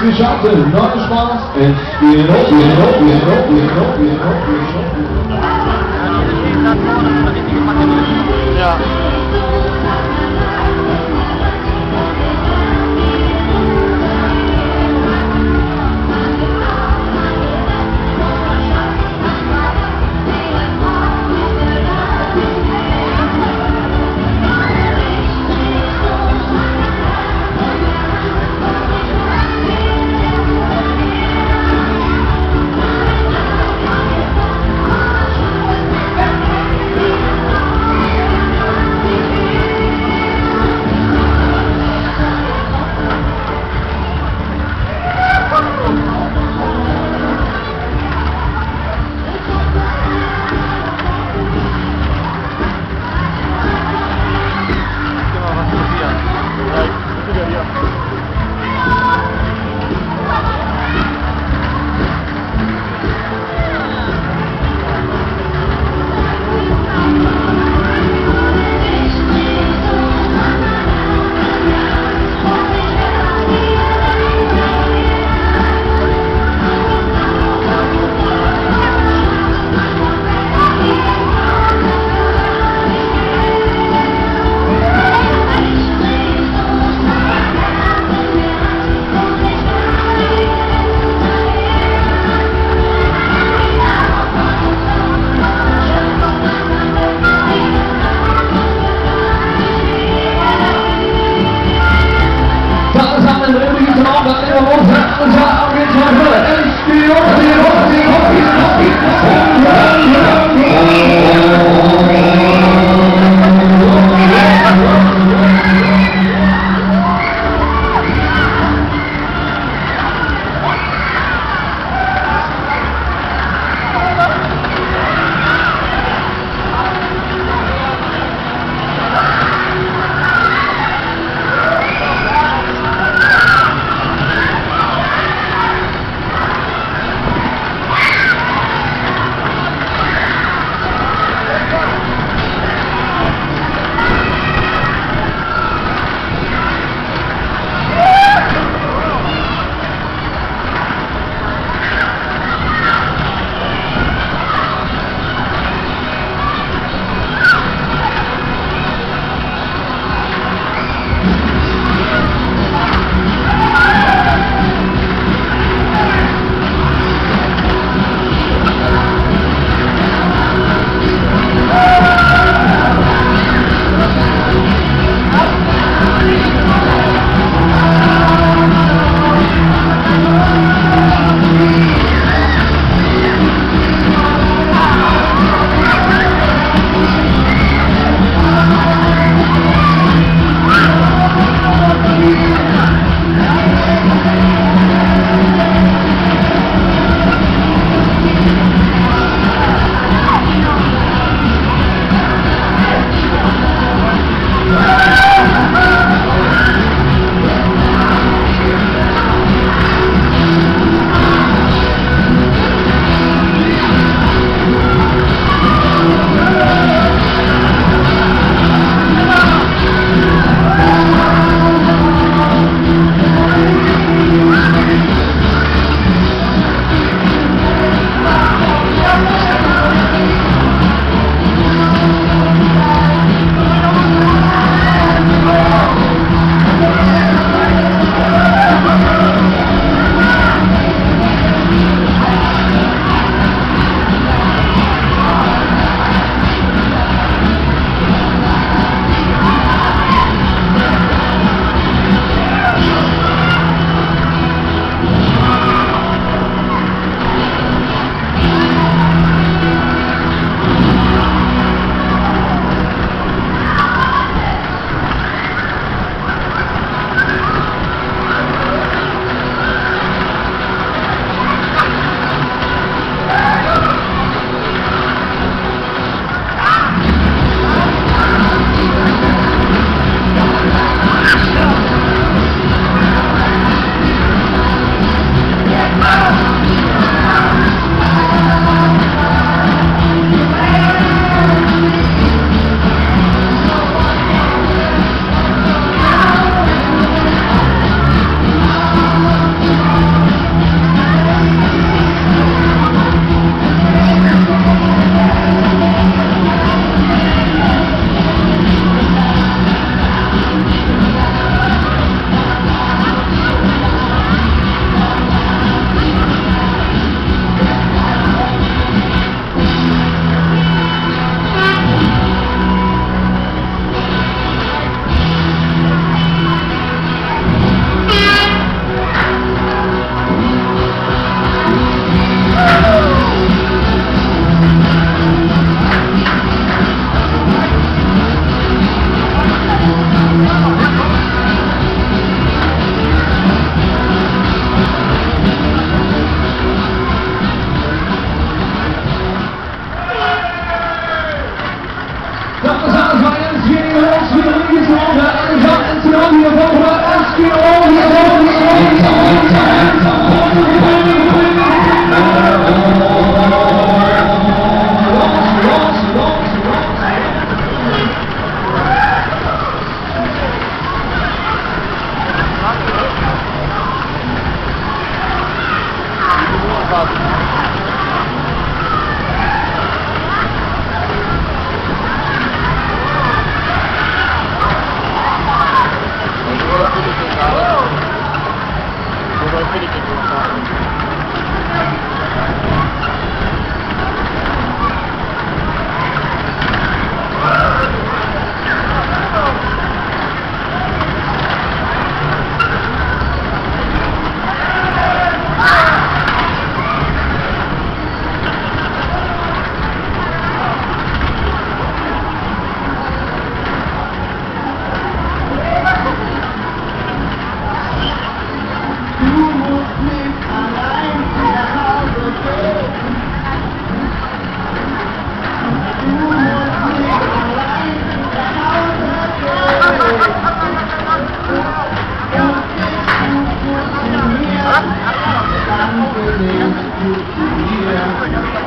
Two shots in, no response, and speed it up, speed it up, speed. Oh,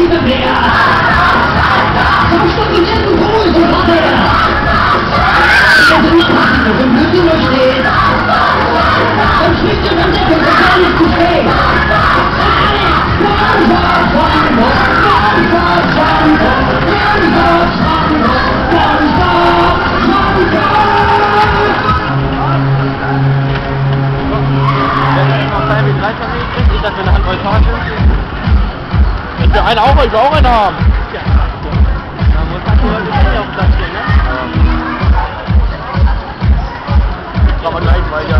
be the player. Auch, will auch eine haben. Ja. Da muss man nur die Hände auf dem Platz stehen, ne? Aber gleich, noch